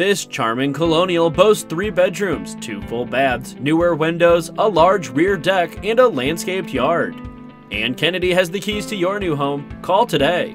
This charming colonial boasts three bedrooms, two full baths, newer windows, a large rear deck, and a landscaped yard. Anne Kennedy has the keys to your new home. Call today.